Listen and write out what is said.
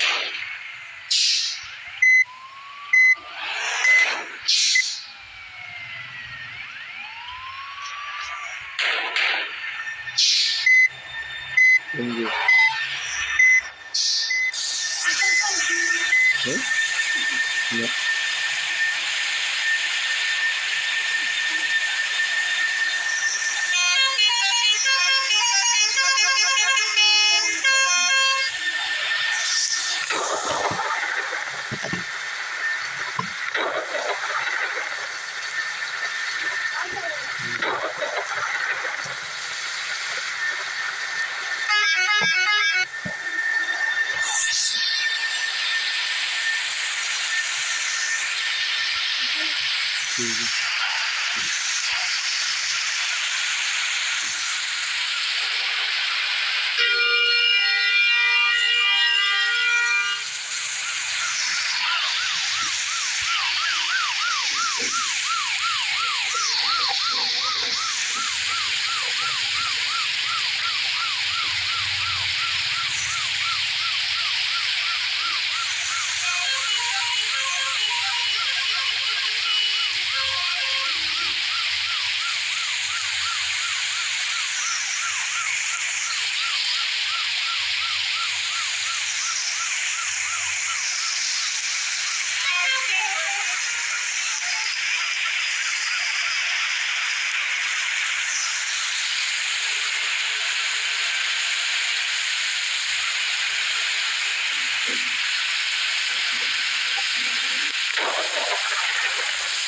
Thank. Okay? Yeah. Thank you.